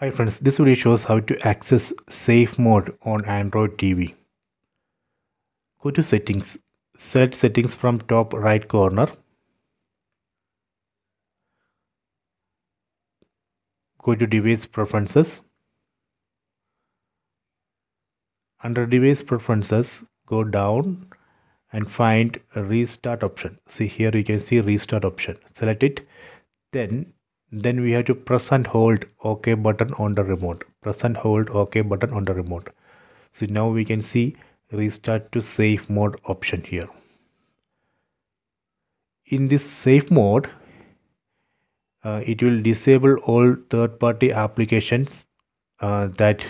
Hi friends, this video shows how to access safe mode on Android TV. Go to settings, select settings from top right corner. Go to device preferences. Under device preferences, go down and find restart option. See here you can see restart option. Select it. Then then we have to press and hold ok button on the remote. Press and hold ok button on the remote. So now we can see restart to safe mode option here. In this safe mode uh, it will disable all third-party applications uh, that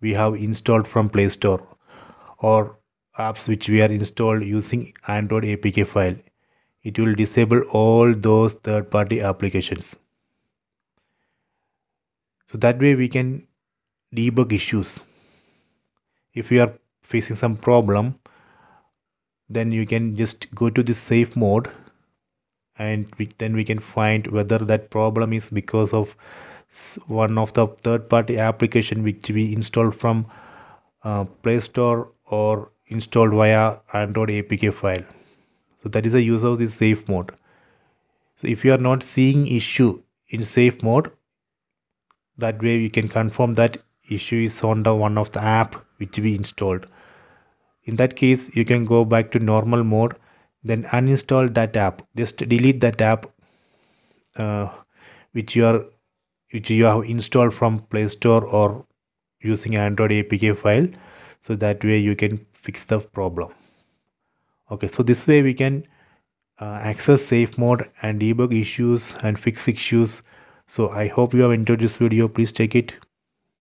we have installed from play store or apps which we are installed using android apk file. It will disable all those third-party applications so that way we can debug issues. If you are facing some problem then you can just go to the safe mode and we, then we can find whether that problem is because of one of the third party application which we installed from uh, play store or installed via android apk file. So that is the use of the safe mode. So if you are not seeing issue in safe mode that way we can confirm that issue is on the one of the app which we installed. In that case you can go back to normal mode then uninstall that app. Just delete that app uh, which you are which you have installed from play store or using android apk file. So that way you can fix the problem. Okay so this way we can uh, access safe mode and debug issues and fix issues so i hope you have enjoyed this video. Please take it